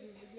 Good.